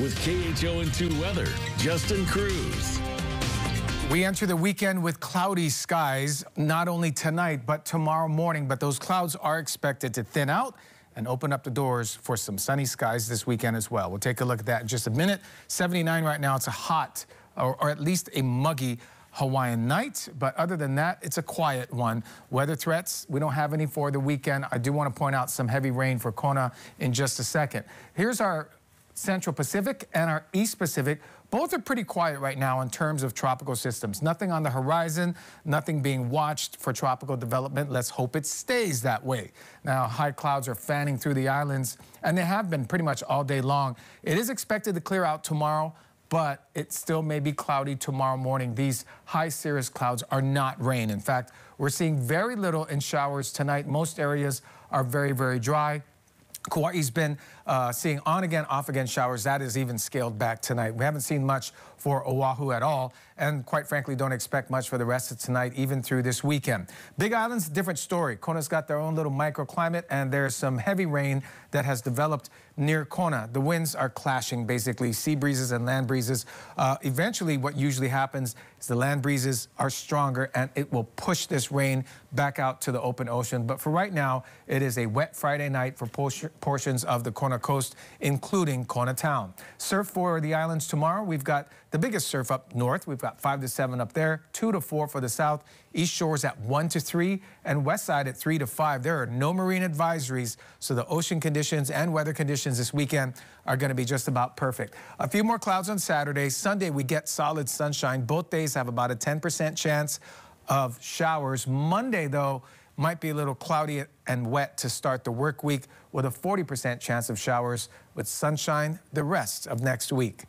With KHON2 weather, Justin Cruz. We enter the weekend with cloudy skies, not only tonight, but tomorrow morning. But those clouds are expected to thin out and open up the doors for some sunny skies this weekend as well. We'll take a look at that in just a minute. 79 right now. It's a hot, or, or at least a muggy Hawaiian night, but other than that, it's a quiet one. Weather threats, we don't have any for the weekend. I do want to point out some heavy rain for Kona in just a second. Here's our Central Pacific and our East Pacific. Both are pretty quiet right now in terms of tropical systems. Nothing on the horizon, nothing being watched for tropical development. Let's hope it stays that way. Now, high clouds are fanning through the islands, and they have been pretty much all day long. It is expected to clear out tomorrow, but it still may be cloudy tomorrow morning. These high cirrus clouds are not rain. In fact, we're seeing very little in showers tonight. Most areas are very, very dry. Kauai's been uh, seeing on again, off again showers. That is even scaled back tonight. We haven't seen much for Oahu at all, and quite frankly, don't expect much for the rest of tonight, even through this weekend. Big Island's a different story. Kona's got their own little microclimate, and there's some heavy rain that has developed near Kona. The winds are clashing, basically, sea breezes and land breezes. Uh, eventually, what usually happens is the land breezes are stronger, and it will push this rain back out to the open ocean. But for right now, it is a wet Friday night for portions of the Kona coast, including Kona town. Surf for the islands tomorrow. We've got the biggest surf up north. We've got 5 to 7 up there, 2 to 4 for the south. East shores at 1 to 3, and west side at 3 to 5. There are no marine advisories, so the ocean conditions and weather conditions this weekend are going to be just about perfect. A few more clouds on Saturday. Sunday, we get solid sunshine. Both days have about a 10% chance of showers. Monday, though, might be a little cloudy and wet to start the work week with a 40% chance of showers with sunshine the rest of next week.